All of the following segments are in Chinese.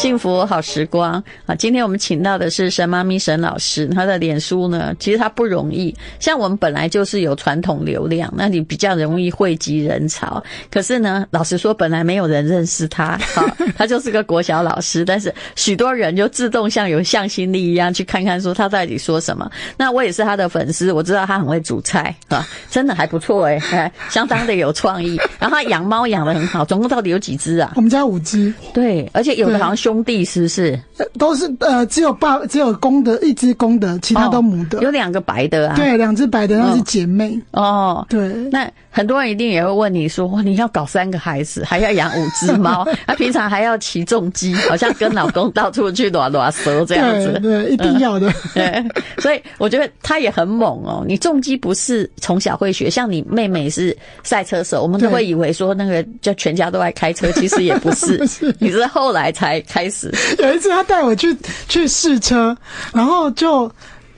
幸福好时光啊！今天我们请到的是沈妈咪沈老师，她的脸书呢，其实她不容易。像我们本来就是有传统流量，那你比较容易汇集人潮。可是呢，老实说，本来没有人认识他，好，他就是个国小老师，但是许多人就自动像有向心力一样去看看说他到底说什么。那我也是他的粉丝，我知道他很会煮菜啊，真的还不错哎，哎，相当的有创意。然后他养猫养的很好，总共到底有几只啊？我们家五只，对，而且有的好像兄弟是不是？都是呃，只有爸只有公的，一只公的，其他都母的。有两个白的啊，对，两只白的那是姐妹哦。对，那很多人一定也会问你说，哇，你要搞三个孩子，还要养五只猫，他 平常还要骑重机，好像跟老公到处去耍耍蛇这样子。对，一定要的。对，所以我觉得他也很猛哦。你重机不是从小会学，像你妹妹是赛车手，我们都会以为说那个就全家都爱开车，其实也不是，你是后来才开始。有一次他带我去去试车，然后就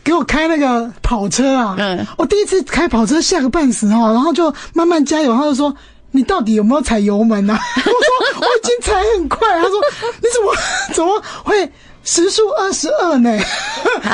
给我开那个跑车啊。嗯，我第一次开跑车吓个半死哦，然后就慢慢加油，他就说：“你到底有没有踩油门啊？” 我说：“我已经踩很快。”他说：“你怎么怎么会时速二十二呢？”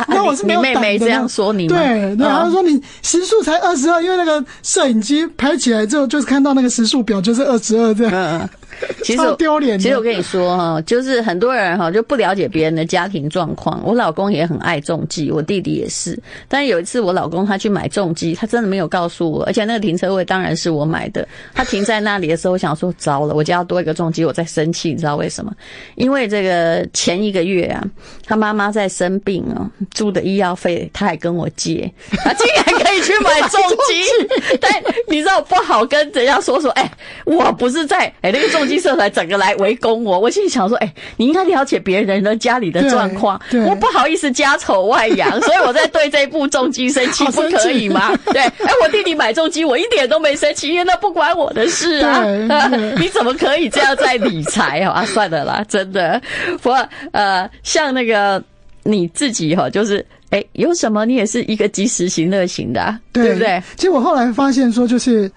那我是没有妹妹这样说你，对，然后说你时速才二十二，因为那个摄影机拍起来之后，就是看到那个时速表就是二十二这样。其实丢脸。其实我跟你说哈，就是很多人哈就不了解别人的家庭状况。我老公也很爱重机，我弟弟也是。但有一次我老公他去买重机，他真的没有告诉我，而且那个停车位当然是我买的。他停在那里的时候，我想说糟了，我家要多一个重机，我在生气，你知道为什么？因为这个前一个月啊，他妈妈在生病啊，住的医药费他还跟我借，他竟然可以去买重机。但你知道不好跟人家说说，哎，我不是在哎那个重。机社团整个来围攻我，我心里想说：“哎，你应该了解别人的家里的状况，我不好意思家丑外扬，所以我在对这部重机生气，不可以吗？对，哎，我弟弟买重机，我一点都没生气，因为那不关我的事啊。你怎么可以这样在理财啊？算了啦，真的。不过呃，像那个你自己哈，就是哎，有什么你也是一个及时行乐型的，对不对？其实我后来发现说，就是。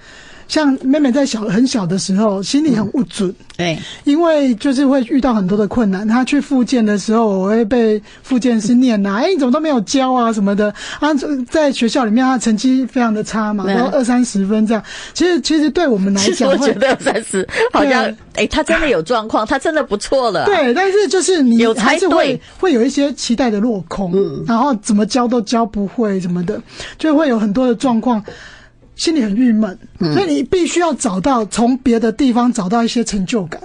像妹妹在小很小的时候，心里很不准，对，因为就是会遇到很多的困难。她去复健的时候，我会被复健师念呐，哎，你怎么都没有教啊什么的啊？在学校里面，她成绩非常的差嘛，然后二三十分这样。其实，其实对我们来讲，我觉得二三十好像，哎，她真的有状况，她真的不错了。对，但是就是你还是会会有一些期待的落空，然后怎么教都教不会什么的，就会有很多的状况。心里很郁闷，所以你必须要找到从别的地方找到一些成就感。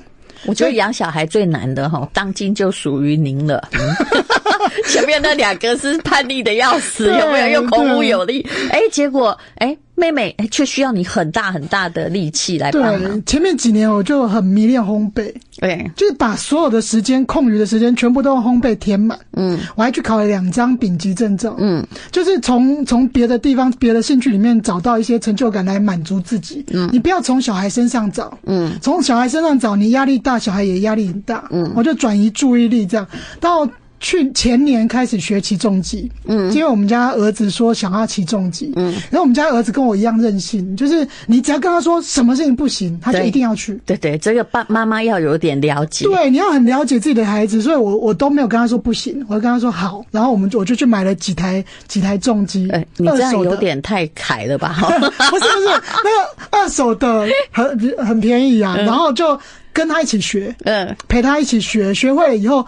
我觉得养小孩最难的哈，当今就属于您了。前面那两个是叛逆的要死，有没有又孔武有力？哎，结果哎。妹妹哎，却需要你很大很大的力气来帮忙。对，前面几年我就很迷恋烘焙，对，就是把所有的时间空余的时间全部都用烘焙填满。嗯，我还去考了两张丙级证照。嗯，就是从从别的地方、别的兴趣里面找到一些成就感来满足自己。嗯，你不要从小孩身上找。嗯，从小孩身上找，你压力大，小孩也压力很大。嗯，我就转移注意力，这样到。去前年开始学骑重机，嗯，因为我们家儿子说想要骑重机，嗯，然后我们家儿子跟我一样任性，就是你只要跟他说什么事情不行，他就一定要去。对对，这个爸妈妈要有点了解，对，你要很了解自己的孩子，所以我我都没有跟他说不行，我就跟他说好，然后我们我就去买了几台几台重机，哎你这样有点太凯了吧？不是不是，那个二手的很很便宜啊，然后就跟他一起学，嗯，陪他一起学，学会了以后。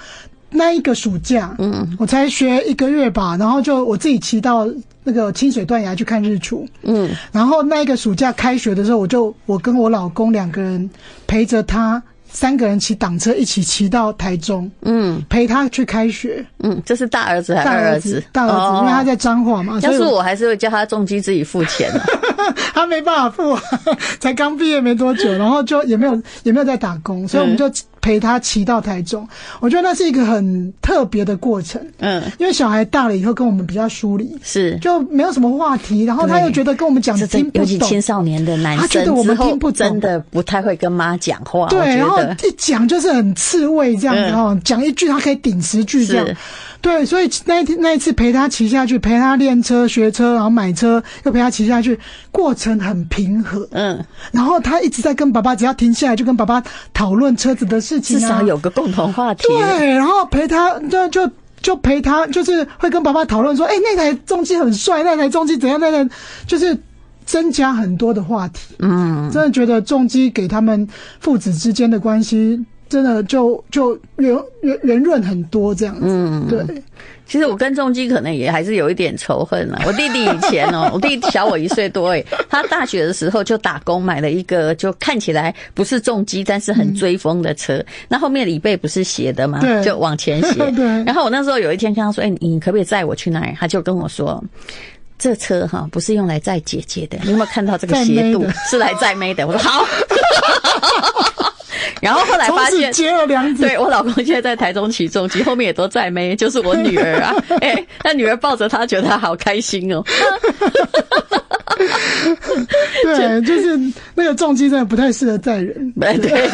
那一个暑假，嗯，我才学一个月吧，然后就我自己骑到那个清水断崖去看日出，嗯，然后那一个暑假开学的时候，我就我跟我老公两个人陪着他。三个人骑挡车一起骑到台中，嗯，陪他去开学，嗯，这是大儿子还是二儿子？大儿子，因为他在彰化嘛。要是我还是会叫他重机自己付钱，他没办法付，才刚毕业没多久，然后就也没有也没有在打工，所以我们就陪他骑到台中。我觉得那是一个很特别的过程，嗯，因为小孩大了以后跟我们比较疏离，是。就没有什么话题，然后他又觉得跟我们讲的听不懂，尤其青少年的男生，他觉得我们听不懂。真的不太会跟妈讲话，对，然后。一讲就是很刺猬这样子哦，讲一句他可以顶十句这样，对，所以那一天那一次陪他骑下去，陪他练车、学车，然后买车，又陪他骑下去，过程很平和。嗯，然后他一直在跟爸爸，只要停下来就跟爸爸讨论车子的事情，至少有个共同话题。对，然后陪他，就就就陪他，就是会跟爸爸讨论说，哎，那台重机很帅，那台重机怎样？那台就是增加很多的话题。嗯，真的觉得重机给他们父子之间的关系。真的就就圆圆圆润很多这样子，嗯，对。其实我跟重基可能也还是有一点仇恨了。我弟弟以前哦，我弟弟小我一岁多诶，他大学的时候就打工买了一个，就看起来不是重机，但是很追风的车。那后面椅背不是斜的吗？就往前斜。对。然后我那时候有一天跟他说：“哎，你可不可以载我去那里？”他就跟我说：“这车哈不是用来载姐姐的，你有没有看到这个斜度是来载妹的？”我说：“好。”然后后来发现，接了两子。对我老公现在在台中骑重机，后面也都载妹，就是我女儿啊。哎，那女儿抱着他，觉得他好开心哦。对，就是那个重机真的不太适合载人。对，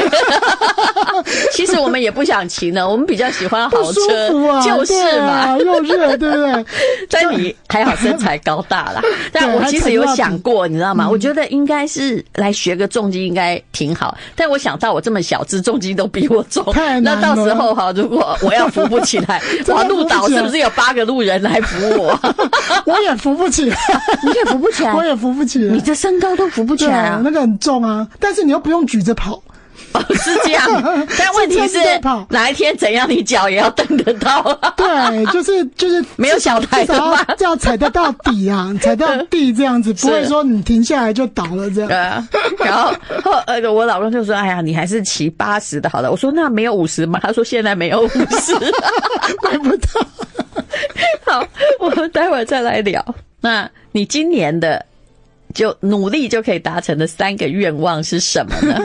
其实我们也不想骑呢，我们比较喜欢豪车，就是嘛，又热，对不对？但你还好身材高大啦。但我其实有想过，你知道吗？我觉得应该是来学个重机应该挺好。但我想到我这么小只，重机都比我重，那到时候哈，如果我要扶不起来，我，路倒是不是有八个路人来扶我？我也扶不起来，你也扶不起来，我也扶不起来。你的身高都扶不起来啊，那个很重啊，但是你又不用举着跑。是这样，但问题是哪一天怎样，你脚也要蹬得到。对，就是就是 没有小台的话，这样踩得到底啊，踩到地这样子，不会说你停下来就倒了这样啊。然后呃，我老公就说：“哎呀，你还是骑八十的好了。”我说：“那没有五十吗？”他说：“现在没有五十，买不到。”好，我们待会儿再来聊。那你今年的就努力就可以达成的三个愿望是什么呢？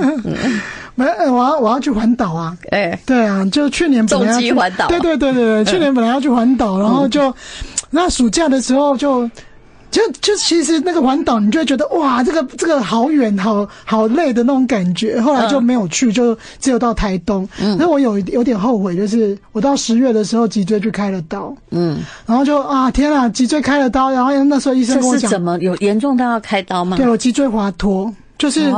没，我要我要去环岛啊！哎，对啊，就去年本来要去环岛，对对对对对，去年本来要去环岛，然后就那暑假的时候就。就就其实那个环岛，你就会觉得哇，这个这个好远，好好累的那种感觉。后来就没有去，就只有到台东。嗯，那我有有点后悔，就是我到十月的时候脊椎就开了刀。嗯，然后就啊天啊，脊椎开了刀，然后那时候医生跟我讲，怎么有严重到要开刀吗？对我脊椎滑脱，就是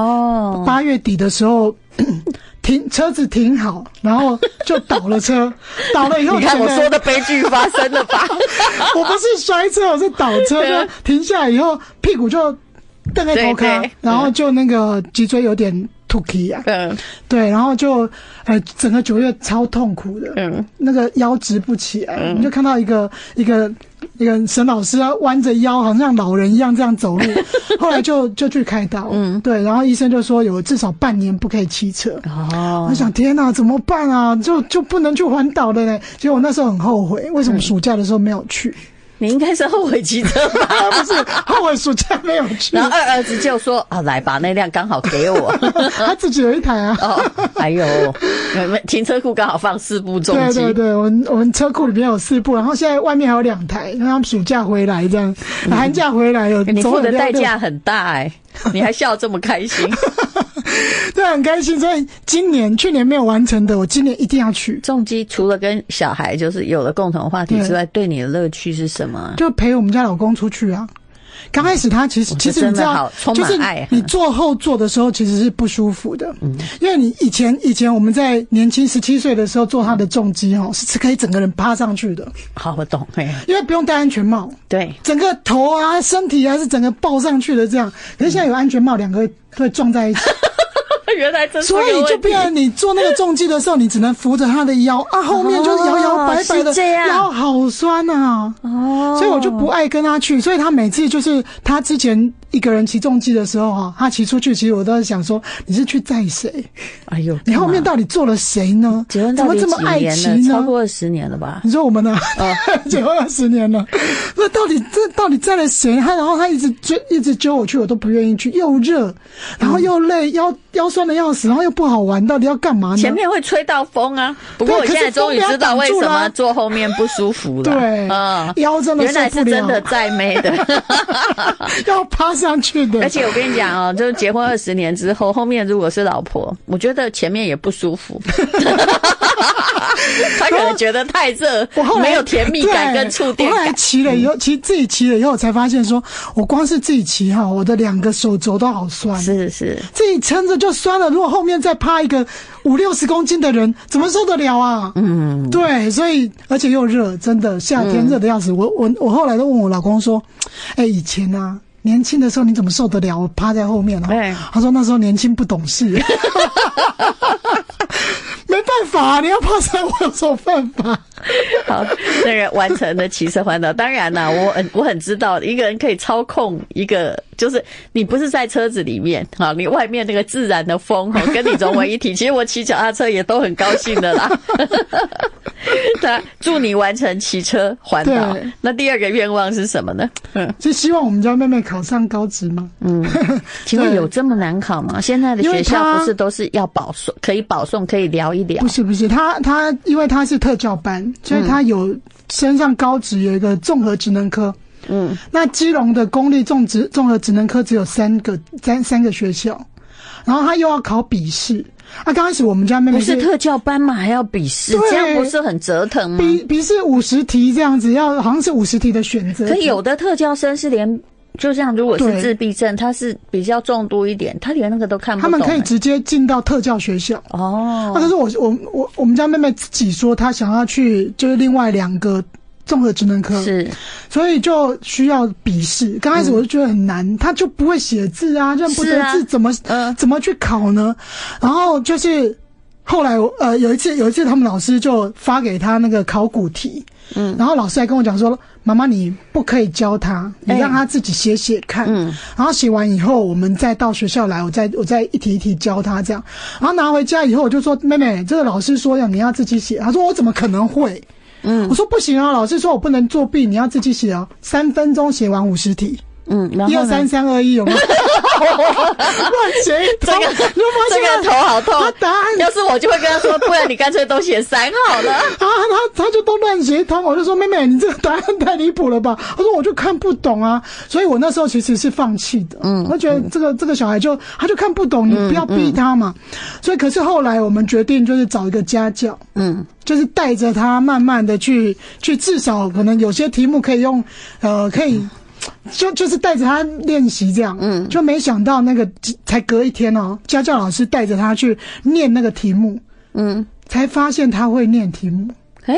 八月底的时候。停车子停好，然后就倒了车，倒了以后你看我说的悲剧发生了吧？我不是摔车，我是倒车，就停下来以后屁股就瞪在头壳，然后就那个脊椎有点突起啊，嗯，对，然后就呃整个九月超痛苦的，嗯，那个腰直不起来，你就看到一个一个。一个沈老师啊，弯着腰，好像老人一样这样走路。后来就就去开刀，嗯，对，然后医生就说有至少半年不可以骑车。哦，我想天哪，怎么办啊？就就不能去环岛了呢？结果我那时候很后悔，为什么暑假的时候没有去？你应该是后悔骑车吧？不是后悔暑假没有去。然后二儿子就说：“啊，来吧，那辆刚好给我。”他自己有一台啊。哦，还有，停车库刚好放四部重机。对对对，我们我们车库里面有四部，然后现在外面还有两台，他们暑假回来这样，寒假回来有。你付的代价很大哎。你还笑这么开心，对，很开心。所以今年、去年没有完成的，我今年一定要去。重机除了跟小孩就是有了共同话题之外，对你的乐趣是什么？就陪我们家老公出去啊。刚开始他其实其实你知道，就是你坐后座的时候其实是不舒服的，嗯，因为你以前以前我们在年轻十七岁的时候坐他的重机哦，是是可以整个人趴上去的。好，我懂，因为不用戴安全帽，对，整个头啊身体啊是整个抱上去的这样。可是现在有安全帽，两个会撞在一起。原来真所以就变成你做那个重击的时候，你只能扶着他的腰啊，后面就是摇摇摆摆的，腰好酸啊。哦，所以我就不爱跟他去。所以他每次就是他之前。一个人骑重机的时候，哈，他骑出去，其实我都在想说，你是去载谁？哎呦，你后面到底坐了谁呢？结婚怎么这么爱骑呢？超过二十年了吧？你说我们呢？结婚二十年了，那到底这到底载了谁？他然后他一直追，一直揪我去，我都不愿意去，又热，然后又累，腰腰酸的要死，然后又不好玩，到底要干嘛呢？前面会吹到风啊。不过我现在终于知道为什么坐后面不舒服了。对，嗯，腰真的原来是真的载妹的，要趴。上去的，而且我跟你讲哦，就是结婚二十年之后，后面如果是老婆，我觉得前面也不舒服。他可能，觉得太热，我后来没有甜蜜感跟触电我后来。骑了以后，骑自己骑了以后，我才发现说，我光是自己骑哈，我的两个手肘都好酸。是是，自己撑着就酸了，如果后面再趴一个五六十公斤的人，怎么受得了啊？嗯，对，所以而且又热，真的夏天热的要死。我我我后来都问我老公说，哎，以前啊。年轻的时候你怎么受得了？我趴在后面哦。对他说那时候年轻不懂事，没办法、你要爬山，我有什么办法？好，那个完成了骑车环岛。当然啦，我很我很知道，一个人可以操控一个，就是你不是在车子里面，哈，你外面那个自然的风，哈，跟你融为一体。其实我骑脚踏车也都很高兴的啦。他祝你完成骑车环岛。那第二个愿望是什么呢？嗯就希望我们家妹妹考上高职吗？嗯，请问有这么难考吗？现在的学校不是都是要保送，可以保送，可以聊一聊不。是不是，他他因为他是特教班，所以他有升上高职有一个综合职能科。嗯，那基隆的公立种植综合职能科只有三个三三个学校，然后他又要考笔试。啊，刚开始我们家妹妹不是特教班嘛，还要笔试，对这样不是很折腾吗？笔笔试五十题这样子，要好像是五十题的选择。可有的特教生是连，就像如果是自闭症，他是比较重度一点，他连那个都看不懂、他们可以欸直接进到特教学校。哦啊，，可是我我我我们家妹妹自己说，她想要去就是另外两个综合职能科，是。所以就需要笔试。刚开始我就觉得很难，他就不会写字啊，认不得字，怎么、嗯。怎么去考呢？然后就是后来我呃有一次有一次他们老师就发给他那个考古题，嗯，然后老师还跟我讲说，妈妈你不可以教他，你哎让他自己写写看，嗯，然后写完以后，我们再到学校来，我再我再一题一题教他这样。然后拿回家以后，我就说妹妹，这个老师说要你要自己写，他说我怎么可能会？嗯。我说不行啊，老师说我不能作弊，你要自己写哦，三分钟写完五十题，嗯，一二三三二一有没有？乱写一通，这个这现个头好痛他。答案要是我就会跟他说，不然你干脆都写三好了。啊，他他就都乱写一通，我就说妹妹，你这个答案太离谱了吧？他说我就看不懂啊，所以我那时候其实是放弃的。嗯，我觉得这个这个小孩就他就看不懂，你不要逼他嘛。所以可是后来我们决定就是找一个家教，嗯，就是带着他慢慢的去去，至少可能有些题目可以用，呃，可以。就就是带着他练习这样，嗯，就没想到那个才隔一天哦，家教老师带着他去念那个题目，嗯，才发现他会念题目。哎、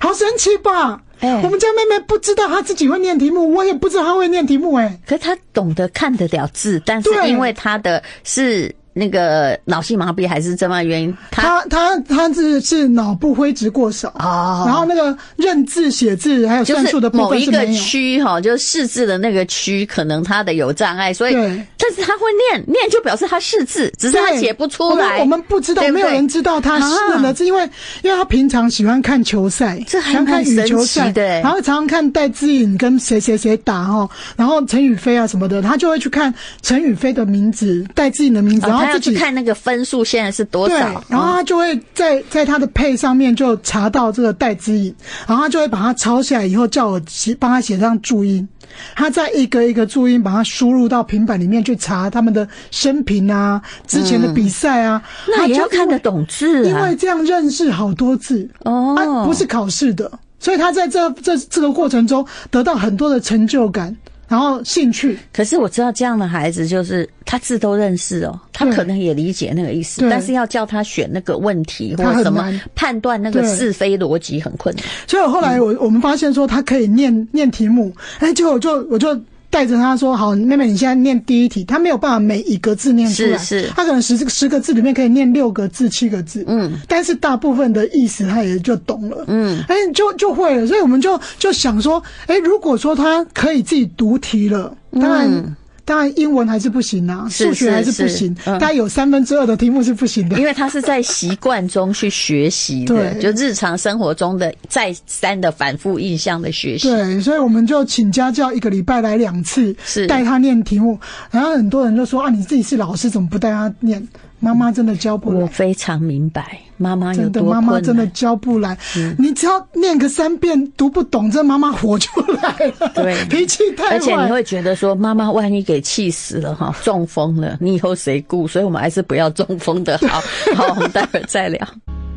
好神奇吧？哎我们家妹妹不知道她自己会念题目，我也不知道她会念题目、哎，可是她懂得看得了字，但是因为她的是那个脑性麻痹还是什么原因，他她她她是是脑部灰质过少，啊然后那个认字写字还有算数的部某一个。区哈，就是识字的那个区，可能他的有障碍，所以对。但是他会念，念就表示他识字，只是他写不出来。我们不知道，没有人知道他是啊的，是因为因为他平常喜欢看球赛，这还喜欢看羽球蛮赛神奇的。然后常常看戴志颖跟谁谁谁打哦，然后陈宇飞啊什么的，他就会去看陈宇飞的名字、戴志颖的名字，然后自己去看那个分数现在是多对少，，然后哦他就会在在他的配上面就查到这个戴资颖，然后他就会把它抄下来，以后叫我写帮他写上注音，他再一个一个注音把它输入到平板里面去查他们的生平啊、之前的比赛啊，那也他就要看得懂字啊。因为。这样认识好多字哦。啊，不是考试的，所以他在这这这个过程中得到很多的成就感，然后兴趣。可是我知道这样的孩子就是他字都认识哦，他可能也理解那个意思，但是要叫他选那个问题或什么判断那个是非逻辑很困难。所以我后来我我们发现说他可以念念题目，哎，结果我就我就带着他说，好，妹妹你现在念第一题，他没有办法每一个字念出来，是是。他可能十十个字里面可以念六个字、七个字，嗯，但是大部分的意思他也就懂了，嗯，哎，就就会了，所以我们就就想说，哎，如果说他可以自己读题了，当然。嗯当然，英文还是不行啊，数学还是不行，嗯大概有三分之二的题目是不行的。因为他是在习惯中去学习的，对就日常生活中的再三的反复印象的学习。对，所以我们就请家教一个礼拜来两次，是带他念题目。然后很多人就说啊，你自己是老师，怎么不带他念？妈妈真的教不了，我非常明白妈妈有真的，多妈妈真的。教不来。你只要念个三遍，读不懂，这妈妈火就来了，对 脾气太坏。而且你会觉得说，妈妈万一给气死了哈，中风了，你以后谁顾？所以我们还是不要中风的好。好，我们待会儿再聊。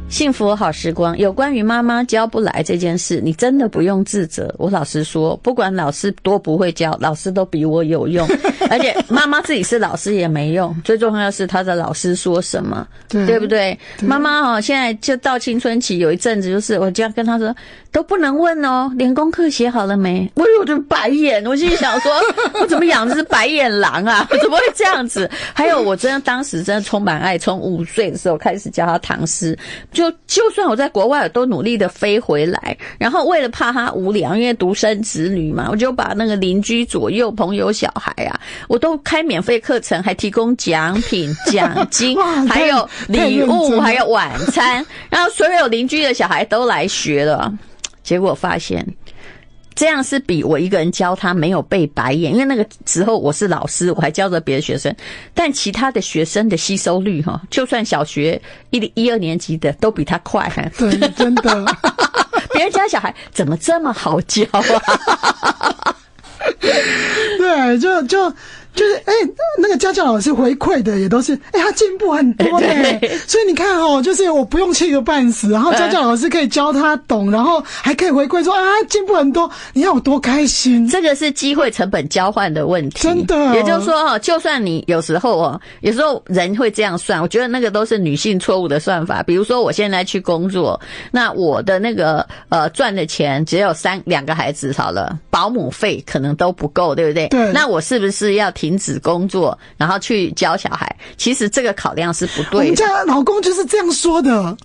幸福好时光，有关于妈妈教不来这件事，你真的不用自责。我老实说，不管老师多不会教，老师都比我有用。而且妈妈自己是老师也没用，最重要是她的老师说什么，对不对？妈妈哦，现在就到青春期，有一阵子就是我这样跟她说，都不能问哦，连功课写好了没？我有就白眼，我心里想说，我怎么养的是白眼狼啊？怎么会这样子？还有，我真的当时真的充满爱，从五岁的时候开始教他唐诗。就就算我在国外，我都努力的飞回来，然后为了怕他无聊，因为独生子女嘛，我就把那个邻居左右朋友小孩啊，我都开免费课程，还提供奖品、奖金，还有礼物，还有晚餐，然后所有邻居的小孩都来学了，结果发现。这样是比我一个人教他没有被白眼，因为那个时候我是老师，我还教着别的学生，但其他的学生的吸收率哈，就算小学一一二年级的都比他快。对，真的，别人家小孩怎么这么好教啊？对，就就。就是哎，那个家教老师回馈的也都是哎，他进步很多嘞。所以你看哦，就是我不用气个半死，然后家教老师可以教他懂，然后还可以回馈说啊进步很多，你看我多开心。这个是机会成本交换的问题，真的。也就是说哦，就算你有时候哦，有时候人会这样算，我觉得那个都是女性错误的算法。比如说我现在去工作，那我的那个呃赚的钱只有三两个孩子好了，保姆费可能都不够，对不对？对。那我是不是要提？停止工作，然后去教小孩。其实这个考量是不对。我们家老公就是这样说的。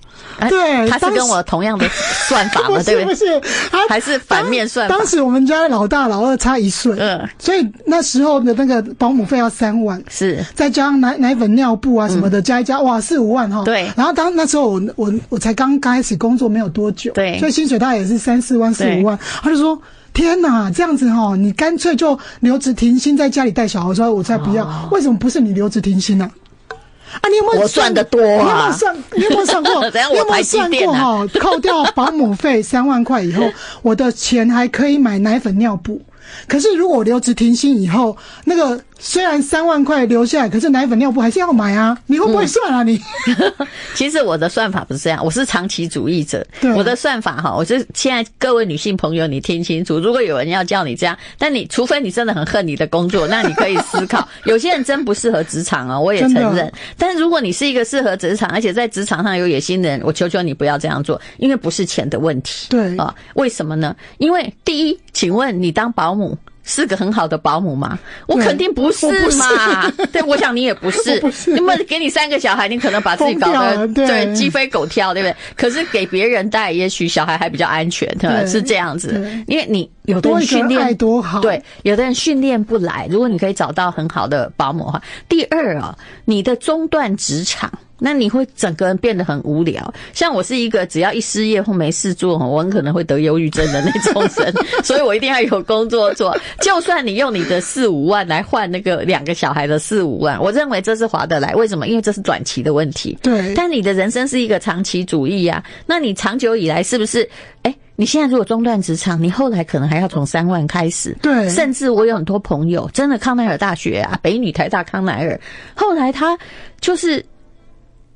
对，他是跟我同样的算法嘛？对不对？还是反面算法。当时我们家老大老二差一岁，嗯，所以那时候的那个保姆费要三万，是再加上奶奶粉、尿布啊什么的，加一加，哇，四五万哈。对。然后当那时候我我我才刚刚开始工作没有多久，对，所以薪水大概也是三四万、四五万。他就说。天哪，这样子哈，你干脆就留职停薪，在家里带小孩。我说我才不要，为什么不是你留职停薪呢？啊，你有没有算的多啊？你有没有算？你有没有算过？你有没有算过哈？扣掉保姆费 三万块以后，我的钱还可以买奶粉、尿布。可是如果我留职停薪以后，那个。虽然三万块留下来，可是奶粉尿布还是要买啊！你会不会算啊？你 其实我的算法不是这样，我是长期主义者。我的算法哈，我是现在各位女性朋友，你听清楚。如果有人要叫你这样，但你除非你真的很恨你的工作，那你可以思考。有些人真不适合职场啊，我也承认。但如果你是一个适合职场，而且在职场上有野心的人，我求求你不要这样做，因为不是钱的问题。对啊，为什么呢？因为第一，请问你当保姆。是个很好的保姆吗？我肯定不是嘛。对，我想你也不是。那么给你三个小孩，你可能把自己搞得对鸡飞狗跳，对不对？可是给别人带，也许小孩还比较安全，是这样子。因为你有的人训练多好，对，有的人训练不来。如果你可以找到很好的保姆的话，第二啊，你的中断职场。那你会整个人变得很无聊，像我是一个只要一失业或没事做，我很可能会得忧郁症的那种人，所以我一定要有工作做。就算你用你的四五万来换那个两个小孩的四五万，我认为这是划得来。为什么？因为这是短期的问题。对。但你的人生是一个长期主义呀，那你长久以来是不是？哎，你现在如果中断职场，你后来可能还要从三万开始。对。甚至我有很多朋友，真的康奈尔大学啊，北女、台大、康奈尔，后来他就是。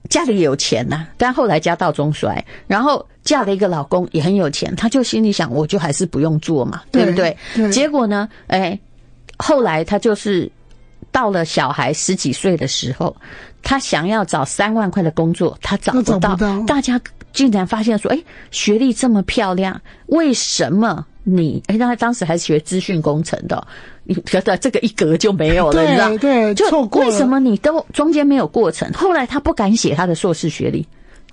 家里有钱呐，但后来家道中衰，然后嫁了一个老公也很有钱，她就心里想，我就还是不用做嘛，对不对？结果呢，哎，后来她就是到了小孩十几岁的时候，她想要找三万块的工作，她找不到。大家竟然发现说，哎，学历这么漂亮，为什么你？哎，他当时还学资讯工程的。你觉得这个一格就没有了，你知道？对，就为什么你都中间没有过程？后来他不敢写他的硕士学历，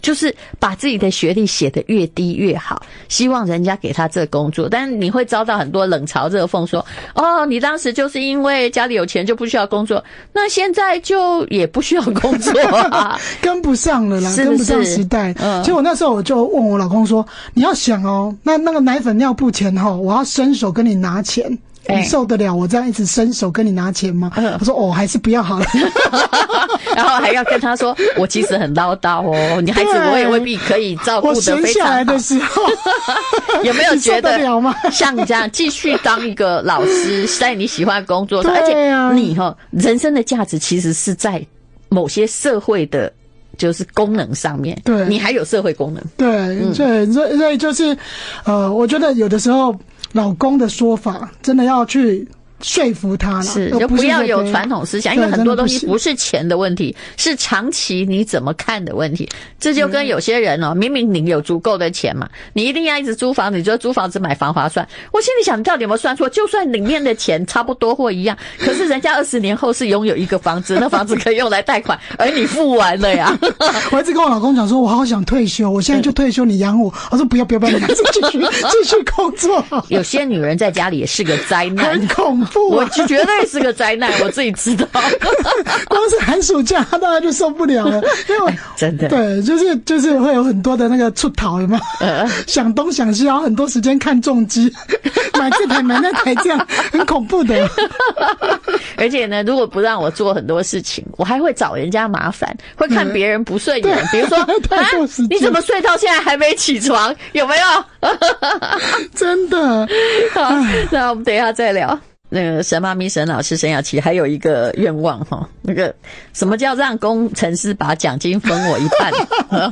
就是把自己的学历写得越低越好，希望人家给他这工作。但是你会遭到很多冷嘲热讽，说：“哦，你当时就是因为家里有钱就不需要工作，那现在就也不需要工作，跟不上了啦，跟不上时代。”其实我那时候我就问我老公说：“你要想哦，那那个奶粉尿布钱哈，我要伸手跟你拿钱。”你受得了我这样一直伸手跟你拿钱吗？他说：“哦，还是不要好了。”然后还要跟他说：“我其实很唠叨哦，你孩子我也未必可以照顾的非常好。”的时候，有没有觉得像你这样继续当一个老师，在你喜欢工作，而且你哈人生的价值其实是在某些社会的。就是功能上面，对你还有社会功能。对对，所以所以就是，呃，我觉得有的时候老公的说法真的要去。说服他了，是就不要有传统思想，因为很多东西不是钱的问题，是长期你怎么看的问题。这就跟有些人哦，明明你有足够的钱嘛，你一定要一直租房子，你觉得租房子买房划算？我心里想，你到底有没有算错？就算里面的钱差不多或一样，可是人家二十年后是拥有一个房子，那房子可以用来贷款，而你付完了呀。我一直跟我老公讲说，我好想退休，我现在就退休，你养我。他说不要不要不要，还是继续 继续工作。有些女人在家里也是个灾难，很恐怖。我就觉得。那是个灾难，我自己知道。光是寒暑假，他大家就受不了了，因为真的对，就是就是会有很多的那个出逃，有没有？想东想西，然后很多时间看重机，买这台买那台，这样很恐怖的。而且呢，如果不让我做很多事情，我还会找人家麻烦，会看别人不顺眼。比如说，你怎么睡到现在还没起床？有没有？真的。好，那我们等一下再聊。那个沈妈咪、沈老师、沈雅琪还有一个愿望哈，那个什么叫让工程师把奖金分我一半？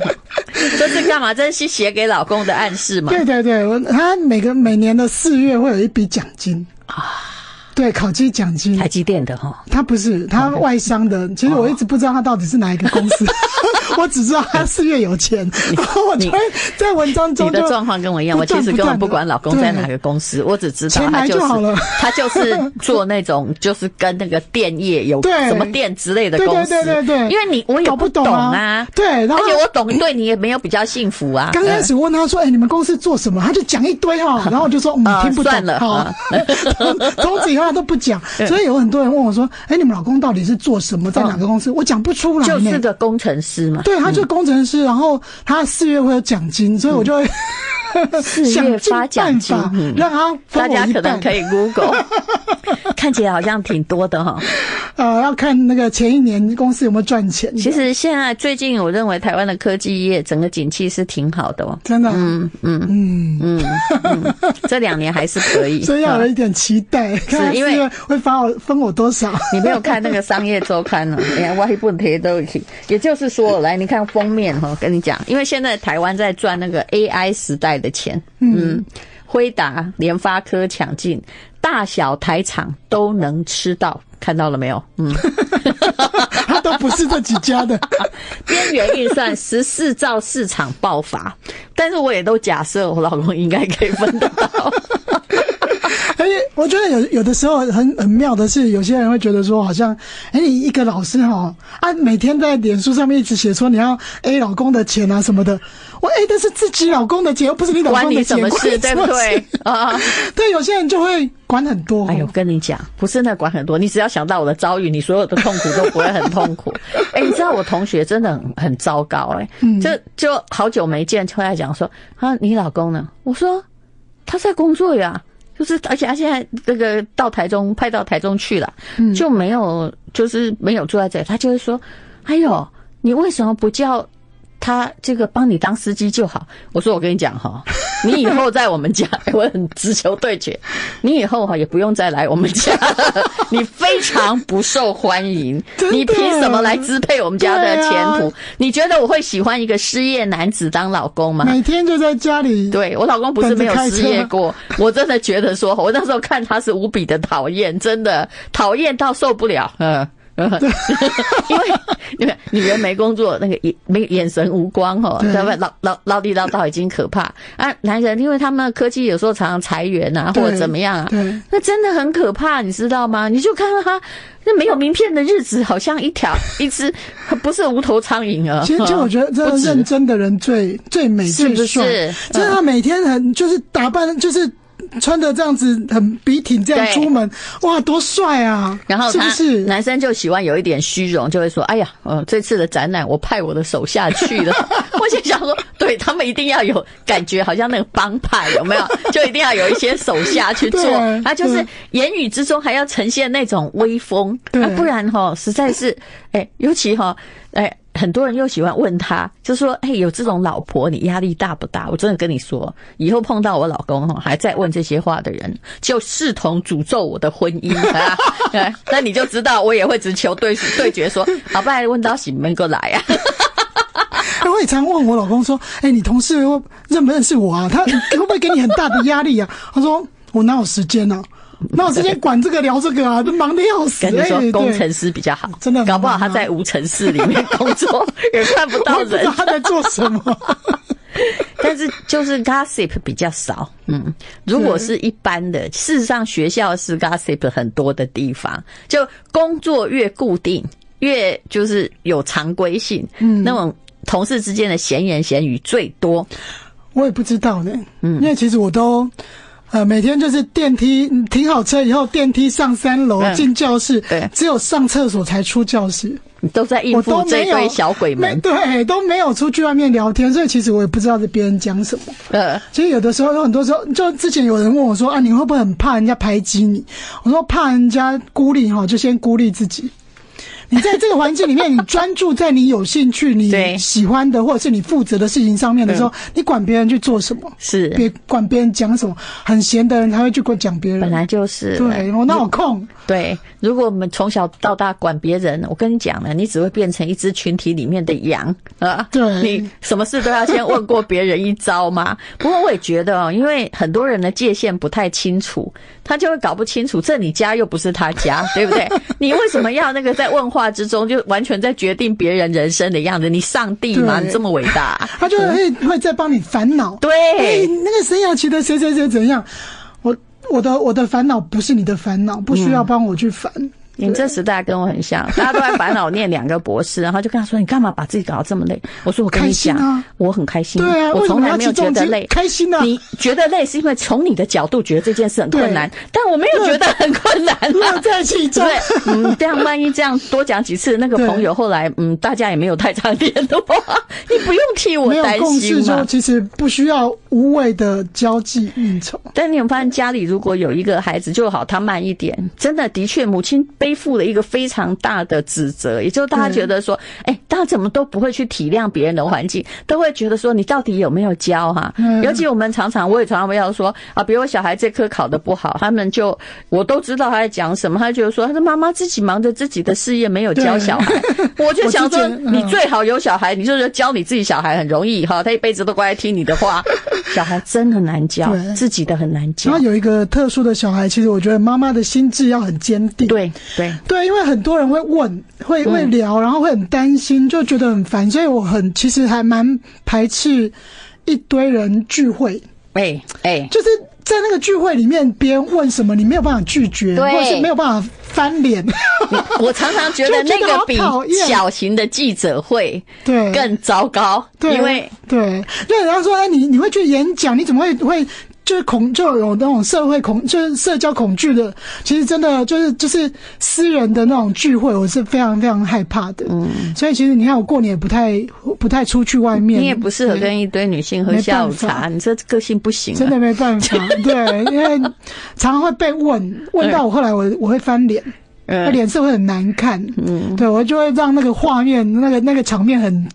这是干嘛？这是写给老公的暗示吗？对对对，我他每个每年的四月会有一笔奖金啊。对，烤鸡奖金，台积电的哈，他不是，他外商的。其实我一直不知道他到底是哪一个公司，我只知道他四月有钱。我在在文章中，你的状况跟我一样，我其实根本不管老公在哪个公司，我只知道他就是他就是做那种 就是跟那个电业有什么电之类的公司。对对对对，因为你我也不懂啊，对，而且我懂，对你也没有比较幸福啊。刚开始问他说：“哎，你们公司做什么？”他就讲一堆哈，然后我就说：“嗯，听不懂。”好，从此以后。他都不讲，所以有很多人问我说：“哎，你们老公到底是做什么，在哪个公司？”我讲不出来。就是个工程师嘛。对，他就是工程师。然后他四月会有奖金，所以我就会四月发奖金，让他大家可能可以 Google，看起来好像挺多的哈。呃，要看那个前一年公司有没有赚钱。其实现在最近，我认为台湾的科技业整个景气是挺好的哦。真的，嗯嗯嗯嗯，这两年还是可以，所以要有一点期待。是因为会发我分我多少？你没有看那个商业周刊呢？哎呀，我一不贴都去。也就是说，来你看封面哈，跟你讲，因为现在台湾在赚那个 AI 时代的钱。嗯，辉达、联发科抢进，大小台厂都能吃到，看到了没有？嗯，他都不是这几家的。边缘运算十四兆市场爆发，但是我也都假设我老公应该可以分得到。而且我觉得有有的时候很很妙的是，有些人会觉得说，好像哎，你一个老师哈啊，每天在脸书上面一直写说你要 A 老公的钱啊什么的，我 A 的是自己老公的钱，又不是你老公的钱，关你什么事？对不对啊？对，有些人就会管很多。哎呦，跟你讲，不是那管很多，你只要想到我的遭遇，你所有的痛苦都不会很痛苦。哎，你知道我同学真的很很糟糕哎，就就好久没见，出来讲说啊，你老公呢？我说他在工作呀。就是，而且他现在这个到台中派到台中去了，就没有，就是没有住在这里。他就会说：“哎呦，你为什么不叫？”他这个帮你当司机就好。我说我跟你讲哈，你以后在我们家，我很直球对决。你以后哈也不用再来我们家，你非常不受欢迎。你凭什么来支配我们家的前途？你觉得我会喜欢一个失业男子当老公吗？每天就在家里。对我老公不是没有失业过，我真的觉得说，我那时候看他是无比的讨厌，真的讨厌到受不了。嗯。因为 因为女人没工作，那个眼没眼神无光哈，对不对？唠唠唠地唠叨已经可怕啊！男人，因为他们科技有时候常常裁员啊，或者怎么样啊，那真的很可怕，你知道吗？你就看到他那没有名片的日子，好像一条 一只不是无头苍蝇啊！其实，就我觉得，这认真的人最最美最帅，真的每天很就是打扮就是。穿的这样子很笔挺，这样出门，哇，多帅啊！然后是不是男生就喜欢有一点虚荣，就会说：“哎呀，呃，这次的展览我派我的手下去了。”我就想说，对他们一定要有感觉，好像那个帮派有没有？就一定要有一些手下去做，他就是言语之中还要呈现那种威风，不然哈，实在是，哎，尤其哈，哎。很多人又喜欢问他，就说：“哎，有这种老婆，你压力大不大？”我真的跟你说，以后碰到我老公哈，还在问这些话的人，就视同诅咒我的婚姻 啊！那你就知道，我也会只求对对决，说好不然问到喜门过来啊。我也常问我老公说：“哎，你同事认不认识我啊？他会不会给你很大的压力啊？”他说：“我哪有时间呢？哪有时间管这个聊这个啊？都 忙得要死。”跟你说，工程师比较好，真的，搞不好他在无尘室里面工作，也看不到人，他在做什么。但是就是 gossip 比较少，嗯，如果是一般的，事实上学校是 gossip 很多的地方，就工作越固定，越就是有常规性，嗯，那种同事之间的闲言闲语最多。我也不知道呢，嗯，因为其实我都。呃，每天就是电梯停好车以后，电梯上三楼进教室，对，只有上厕所才出教室。你都在应付这堆小鬼们，对，都没有出去外面聊天，所以其实我也不知道是别人讲什么。呃，其实有的时候有很多时候，就之前有人问我说啊，你会不会很怕人家排挤你？我说怕人家孤立哈，就先孤立自己。你在这个环境里面，你专注在你有兴趣、你喜欢的，或者是你负责的事情上面的时候，你管别人去做什么？是别管别人讲什么？很闲的人才会去管讲别人。本来就是，对我哪有空？对，如果我们从小到大管别人，我跟你讲了，你只会变成一只群体里面的羊啊！对，你什么事都要先问过别人一招吗？不过我也觉得哦，因为很多人的界限不太清楚，他就会搞不清楚，这你家又不是他家，对不对？你为什么要那个在问话之中就完全在决定别人人生的样子？你上帝吗？你这么伟大？他就会会在帮你烦恼。对，那个沈雅琪的谁谁谁怎样？我我的我的烦恼不是你的烦恼，不需要帮我去烦。你这时代跟我很像，大家都在烦恼念两个博士，然后就跟他说：“你干嘛把自己搞得这么累？”我说：“我跟你讲，我很开心。对啊，我从来没有觉得累，开心啊！你觉得累是因为从你的角度觉得这件事很困难，但我没有觉得很困难。乐在其中。对，嗯，这样万一这样多讲几次，那个朋友后来嗯，大家也没有太长联络，你不用替我担心嘛。其实不需要无谓的交际应酬。但你有发现家里如果有一个孩子就好，他慢一点，真的的确母亲背负了一个非。常大的指责，也就是大家觉得说，哎，大家怎么都不会去体谅别人的环境，都会觉得说，你到底有没有教哈？尤其我们常常，我也常常会要说啊，比如我小孩这科考的不好，他们就我都知道他在讲什么，他就说，他说妈妈自己忙着自己的事业，没有教小孩。我就想说，你最好有小孩，你就是教你自己小孩很容易哈，他一辈子都乖听你的话。小孩真的难教，自己的很难教。他有一个特殊的小孩，其实我觉得妈妈的心智要很坚定。对对对，因为很多人会问，会会聊，然后会很担心，就觉得很烦，所以我很其实还蛮排斥一堆人聚会。哎哎，就是在那个聚会里面，别人问什么，你没有办法拒绝，或者是没有办法翻脸。我常常觉得那个比小型的记者会 对更糟糕，对因为对，因为人家说哎，你你会去演讲，你怎么会会？就是恐就有那种社会恐，就是社交恐惧的。其实真的就是就是私人的那种聚会，我是非常非常害怕的。嗯，所以其实你看，我过年也不太不太出去外面。你也不适合跟一堆女性喝下午茶，你这个性不行。真的没办法，对，因为常常会被问，问到我后来我我会翻脸，那脸色会很难看。嗯，对我就会让那个画面、那个那个场面很。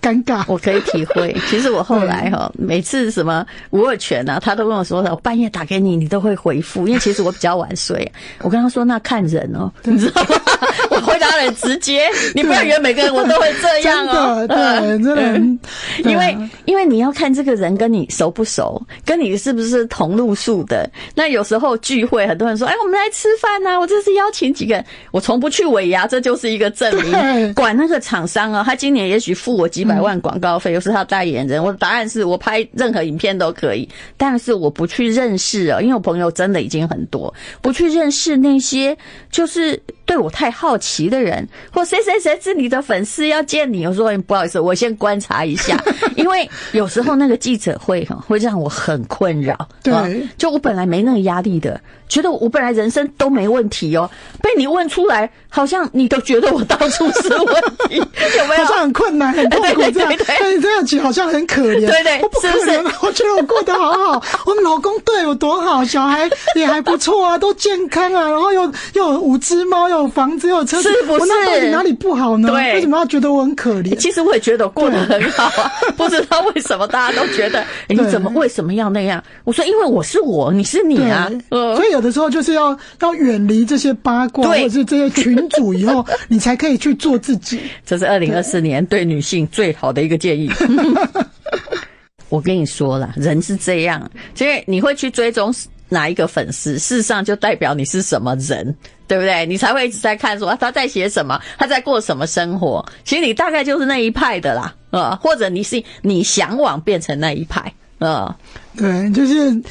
尴尬，我可以体会。其实我后来哈，每次什么吴二全啊，他都跟我说的，我半夜打给你，你都会回复。因为其实我比较晚睡，我跟他说那看人哦，你知道吗？我回答很直接，你不要以为每个人我都会这样哦。对，真的，因为因为你要看这个人跟你熟不熟，跟你是不是同路数的。那有时候聚会，很多人说，哎，我们来吃饭呐，我这是邀请几个人，我从不去尾牙，这就是一个证明。管那个厂商啊，他今年也许付我几。百万广告费，又是他代言人。我的答案是我拍任何影片都可以，但是我不去认识啊，因为我朋友真的已经很多，不去认识那些就是对我太好奇的人，或谁谁谁是你的粉丝要见你，我说不好意思，我先观察一下，因为有时候那个记者会哈会让我很困扰。对，就我本来没那个压力的。觉得我本来人生都没问题哦，被你问出来，好像你都觉得我到处是问题，有没有？好像很困难、很痛苦这样，对这样子好像很可怜。对对，我不可怜，我觉得我过得好好，我们老公对我多好，小孩也还不错啊，都健康啊，然后又又有五只猫，又有房子，又有车子，是不是？那到底哪里不好呢？对，为什么要觉得我很可怜？其实我也觉得我过得很好啊，不知道为什么大家都觉得你怎么为什么要那样？我说因为我是我，你是你啊，所以有的时候就是要。要远离这些八卦或者是这些群主，以后 你才可以去做自己。这是二零二四年对女性。性最好的一个建议。我跟你说了，人是这样，所以你会去追踪哪一个粉丝，事实上就代表你是什么人，对不对？你才会一直在看说他在写什么，他在过什么生活。其实你大概就是那一派的啦，呃，或者你是你向往变成那一派，呃，对，就是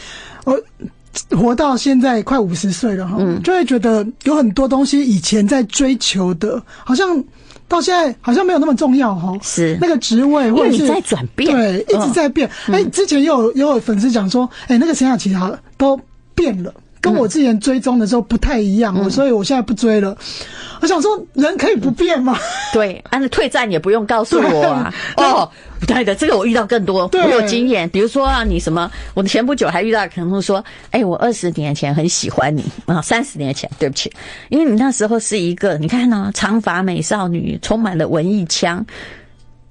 我活到现在快五十岁了哈，就会觉得有很多东西以前在追求的，好像。到现在好像没有那么重要哈，是。那个职位或者是在转变，对，一直在变。哎，之前有有粉丝讲说，哎，那个陈雅琪好都变了，跟我之前追踪的时候不太一样，所以我现在不追了。我想说，人可以不变吗？对，但是退战也不用告诉我啊。哦，对的，这个我遇到更多，我有经验。比如说啊，你什么？我前不久还遇到可能说，哎，我二十年前很喜欢你啊，三十年前，对不起，因为你那时候是一个，你看呢，长发美少女，充满了文艺腔。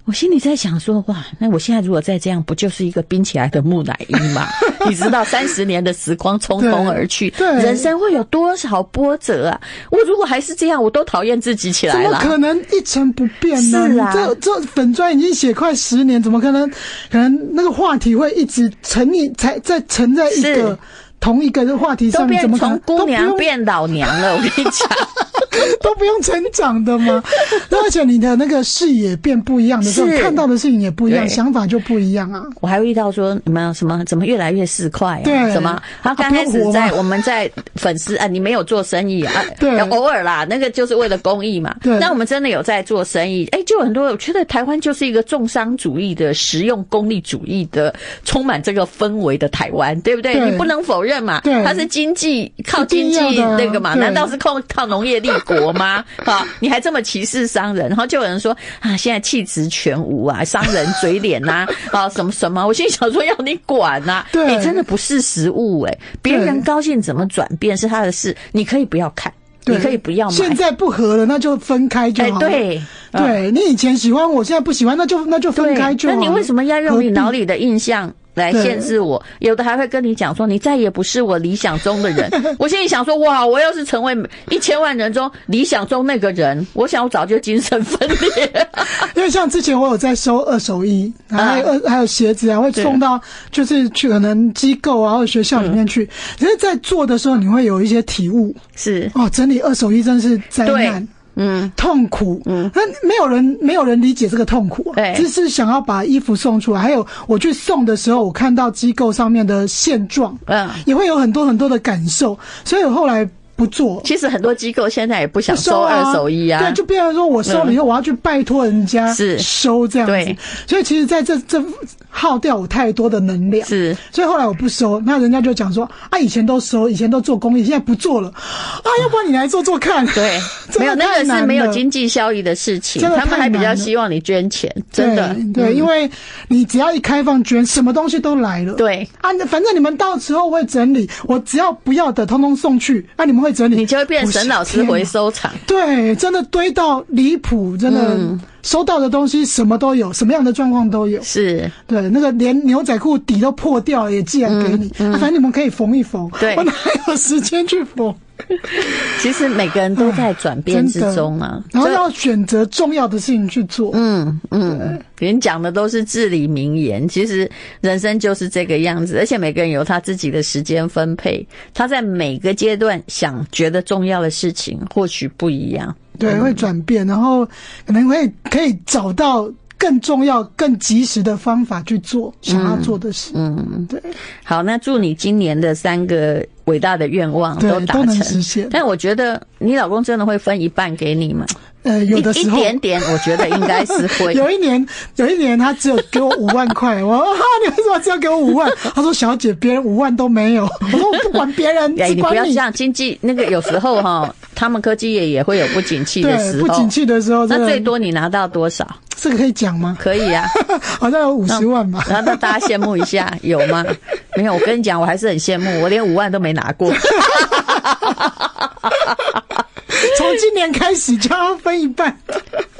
我心里在想说，哇，那我现在如果再这样，不就是一个冰起来的木乃伊吗？你知道，三十年的时光匆匆而去，对人生会有多少波折啊？我如果还是这样，我都讨厌自己起来了。怎么可能一成不变呢？是啊，这这粉砖已经写快十年，怎么可能？可能那个话题会一直沉溺，才在沉在一个。同一个话题上，怎么从姑娘变老娘了？我跟你讲，都不用成长的吗？而且你的那个视野变不一样的时候，看到的事情也不一样，想法就不一样啊。我还会遇到说，你们什么怎么越来越市侩啊？对，什么？他刚开始在我们在粉丝啊，你没有做生意 啊？对，偶尔啦，那个就是为了公益嘛。对，但我们真的有在做生意。哎，就很多，我觉得台湾就是一个重商主义的、实用功利主义的、充满这个氛围的台湾，对不对？你不能否认。嘛，它是经济靠经济那个嘛？难道是靠靠农业立国吗？啊，你还这么歧视商人？然后就有人说啊，现在气质全无啊，商人嘴脸呐，啊什么什么？我心里想说要你管呐？对，真的不是食物哎，别人高兴怎么转变是他的事，你可以不要看，你可以不要买。现在不合了，那就分开就好。对，对你以前喜欢，我现在不喜欢，那就那就分开就好。那你为什么要用你脑里的印象？来限制我，有的还会跟你讲说，你再也不是我理想中的人。我心里想说，哇，我要是成为一千万人中理想中那个人，我想我早就精神分裂。因为像之前我有在收二手衣，还有二还有鞋子啊，会送到就是去可能机构啊或者学校里面去。其实，在做的时候，你会有一些体悟。是哦，整理二手衣真是灾难。嗯，痛苦，嗯，那没有人没有人理解这个痛苦，对，只是想要把衣服送出来。还有我去送的时候，我看到机构上面的现状，嗯，也会有很多很多的感受，所以我后来。不做，其实很多机构现在也不想收二手衣啊。对，就变成说我收了以后，我要去拜托人家是收这样子。所以其实在这这耗掉我太多的能量。是，所以后来我不收，那人家就讲说啊，以前都收，以前都做公益，现在不做了啊，要不然你来做做看。对，没有那个是没有经济效益的事情，他们还比较希望你捐钱。真的，对，因为你只要一开放捐，什么东西都来了。对啊，反正你们到时候会整理，我只要不要的，通通送去，那你们。会整理，你就会变沈老师回收场。对，真的堆到离谱，真的收到的东西什么都有，什么样的状况都有。是对，那个连牛仔裤底都破掉也寄来给你，反正你们可以缝一缝。对，我哪有时间去缝？其实每个人都在转变之中啊，然后要选择重要的事情去做。嗯嗯，别人讲的都是至理名言，其实人生就是这个样子，而且每个人有他自己的时间分配，他在每个阶段想觉得重要的事情或许不一样，对，会转变，然后可能会可以找到。更重要、更及时的方法去做想要做的事。嗯，对。好，那祝你今年的三个伟大的愿望都达成。实现。但我觉得你老公真的会分一半给你吗？呃，有的时候一点点，我觉得应该是会。有一年，有一年他只有给我五万块，我说：“哈，你为什么只有给我五万？”他说：“小姐，别人五万都没有。”我说：“我不管别人，哎，你不要这样。经济那个有时候哈，他们科技业也会有不景气的时候。不景气的时候，那最多你拿到多少？这个可以讲吗？可以啊，好像有五十万吧。然后大家羡慕一下，有吗？没有。我跟你讲，我还是很羡慕，我连五万都没拿过。从今年开始就要分一半。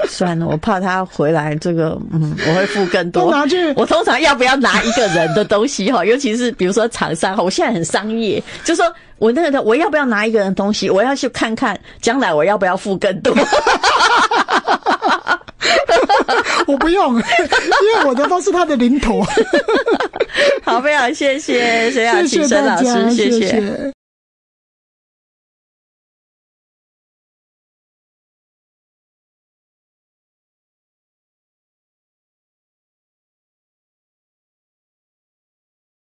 算了，我怕他回来，这个嗯，我会付更多。拿去。我通常要不要拿一个人的东西哈？尤其是比如说厂商哈，我现在很商业，就说我那个我要不要拿一个人东西？我要去看看将来我要不要付更多。我不用，因为我的都是他的零头。好，非常谢谢沈雅谢谢琪沈老师，谢谢。